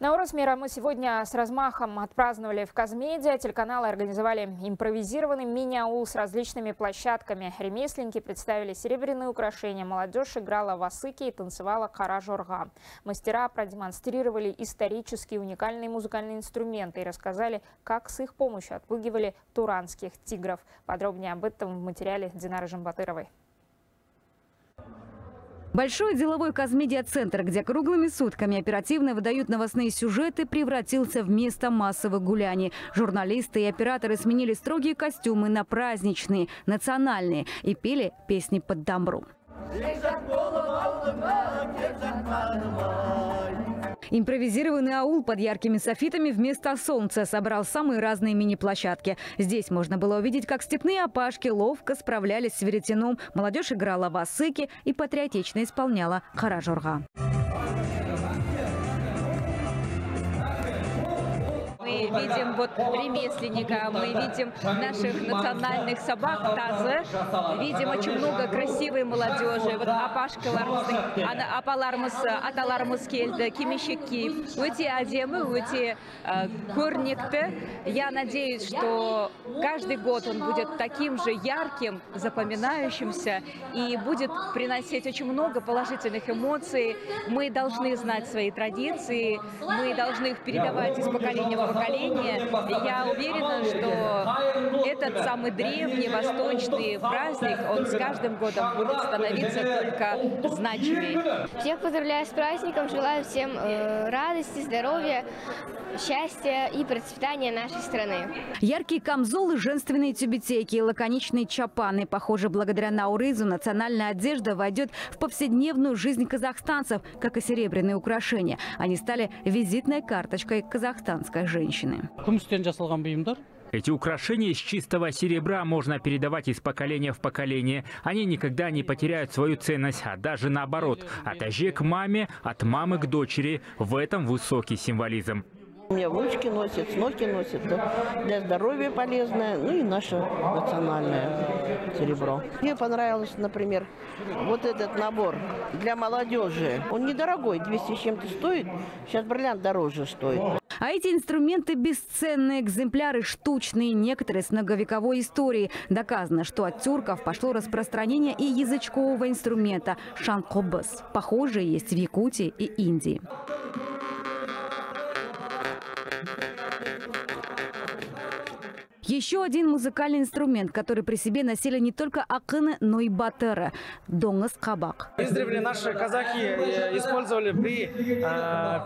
Наурыз мира мы сегодня с размахом отпраздновали в Казмедиа. Телеканалы организовали импровизированный мини-аул с различными площадками. Ремесленники представили серебряные украшения. Молодежь играла в осыки и танцевала кара-жорга. Мастера продемонстрировали исторические уникальные музыкальные инструменты и рассказали, как с их помощью отпугивали туранских тигров. Подробнее об этом в материале Динары Жамбатыровой. Большой деловой казмедиа-центр, где круглыми сутками оперативно выдают новостные сюжеты, превратился в место массовых гуляний. Журналисты и операторы сменили строгие костюмы на праздничные, национальные и пели песни под дамбру. Импровизированный аул под яркими софитами вместо солнца собрал самые разные мини-площадки. Здесь можно было увидеть, как степные опашки ловко справлялись с веретеном, молодежь играла в осыки и патриотично исполняла харажурга. видим вот ремесленника, мы видим наших национальных собак тазы, видим очень много красивой молодежи. Вот апашкаларымыз, апаларымыз, аталарымыз келді, кимешекки, өте әдемі, өте көрнекті. Я надеюсь, что каждый год он будет таким же ярким, запоминающимся и будет приносить очень много положительных эмоций. Мы должны знать свои традиции, мы должны их передавать из поколения в поколение поколения. Я уверена, что этот самый древний восточный праздник, он с каждым годом будет становиться только значимее. Всех поздравляю с праздником, желаю всем э, радости, здоровья, счастья и процветания нашей страны. Яркие камзолы, женственные тюбетейки и лаконичные чапаны. Похоже, благодаря Наурызу национальная одежда войдет в повседневную жизнь казахстанцев, как и серебряные украшения. Они стали визитной карточкой казахстанской женщины. Эти украшения из чистого серебра можно передавать из поколения в поколение. Они никогда не потеряют свою ценность, а даже наоборот. От ожи к маме, от мамы к дочери. В этом высокий символизм. У меня внучки носят, сноки носят. Да. Для здоровья полезное, ну и наше национальное серебро. Мне понравилось, например, вот этот набор для молодежи. Он недорогой, 200 с чем-то стоит. Сейчас бриллиант дороже стоит. А эти инструменты бесценные, экземпляры штучные, некоторые с многовековой историей. Доказано, что от тюрков пошло распространение и язычкового инструмента – шанкобас. Похожие есть в Якутии и Индии. Еще один музыкальный инструмент, который при себе носили не только акыны, но и батеры – донгас кабак. Издревле наши казаки э, использовали при э,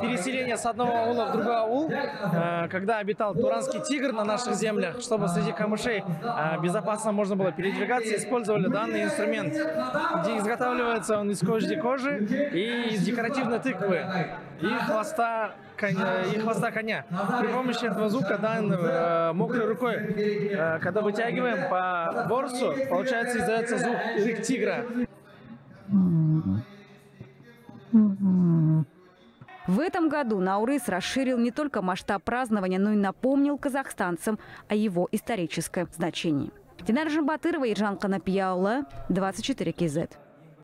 переселении с одного аула в другой аул, э, когда обитал туранский тигр на наших землях, чтобы среди камышей э, безопасно можно было передвигаться, использовали данный инструмент, изготавливается он из кожи кожи и из декоративной тыквы и хвоста коня, и хвоста коня. При помощи этого звука, да, э, мокрой рукой, э, когда вытягиваем по борсу, получается издается звук рык тигра. В этом году Наурыз расширил не только масштаб празднования, но и напомнил казахстанцам о его историческом значении. Динар Жамбатырова, Иржан Канапьяула, 24 КЗ.